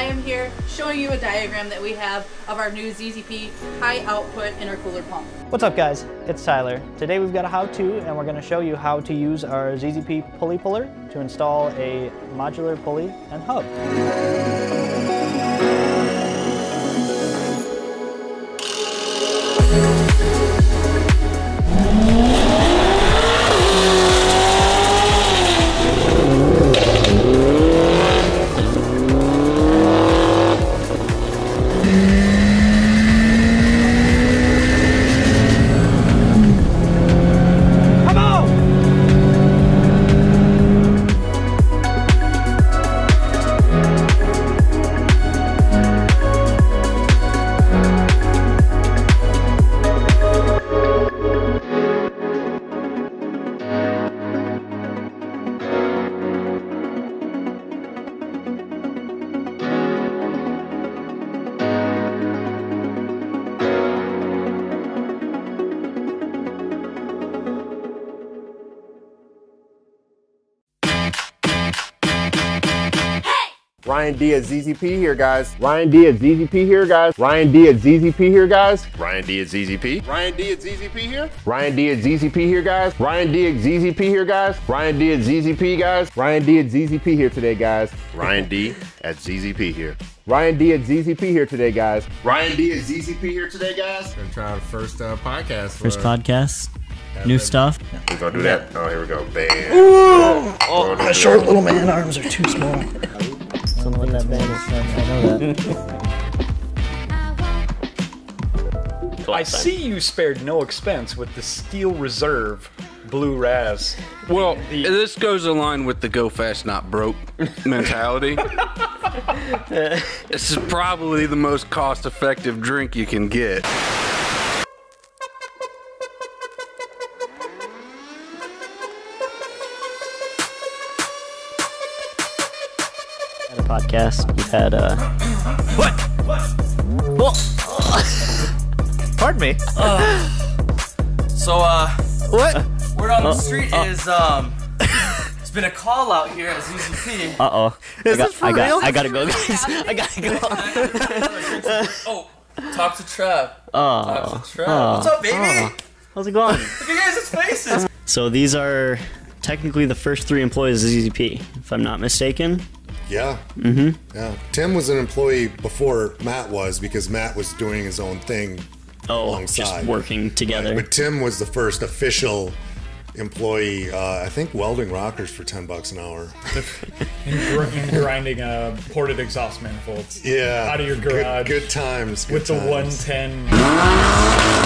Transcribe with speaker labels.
Speaker 1: I am here showing you a diagram that we have of our new ZZP high output intercooler pump.
Speaker 2: What's up guys, it's Tyler. Today we've got a how-to and we're going to show you how to use our ZZP pulley puller to install a modular pulley and hub.
Speaker 3: Ryan D at ZZP here, guys. Ryan D at ZZP here, guys. Ryan D at ZZP here, guys.
Speaker 4: Ryan D at ZZP.
Speaker 3: Ryan D at ZZP here. Ryan D at ZZP here, guys. Ryan D at ZZP here, guys. Ryan D at ZZP, guys. Ryan D at ZZP here today, guys.
Speaker 4: Ryan D at ZZP here.
Speaker 3: Ryan D at ZZP here today, guys.
Speaker 4: Ryan D at ZZP here today, guys.
Speaker 5: Gonna try our first uh, podcast.
Speaker 2: First
Speaker 5: Uh,
Speaker 2: podcast, new stuff.
Speaker 4: We're gonna do that. Oh, here we go. Bam.
Speaker 2: Oh, my short little man arms are too small. That band is from, I know that.
Speaker 6: I see you spared no expense with the Steel Reserve Blue Raz.
Speaker 7: Well, this goes in line with the go fast, not broke mentality. this is probably the most cost effective drink you can get.
Speaker 2: Podcast. You've had uh What? What?
Speaker 8: What Pardon me.
Speaker 9: So, uh,
Speaker 8: What?
Speaker 9: word on the street is, um, it's been a call out here at ZZP.
Speaker 2: uh oh. I
Speaker 8: Is
Speaker 2: got,
Speaker 8: this for
Speaker 2: I got
Speaker 8: real?
Speaker 2: I gotta go guys. I gotta go.
Speaker 9: oh, talk to Trev.
Speaker 2: Oh,
Speaker 9: Talk to Trev. What's up, baby?
Speaker 2: how's it going?
Speaker 9: Look at you guys' faces.
Speaker 2: So these are technically the first three employees of ZZP, if I'm not mistaken.
Speaker 5: Yeah. Mm-hmm. Yeah. Tim was an employee before Matt was because Matt was doing his own thing.
Speaker 2: Oh,
Speaker 5: Alongside.
Speaker 2: just working together.
Speaker 5: But Tim was the first official employee. Uh, I think welding rockers for ten bucks an hour.
Speaker 6: And, gr- and grinding uh, ported exhaust manifolds.
Speaker 5: Yeah.
Speaker 6: Out of your
Speaker 5: Good-
Speaker 6: garage.
Speaker 5: Good, times. Good
Speaker 6: With the
Speaker 5: times.
Speaker 6: 110.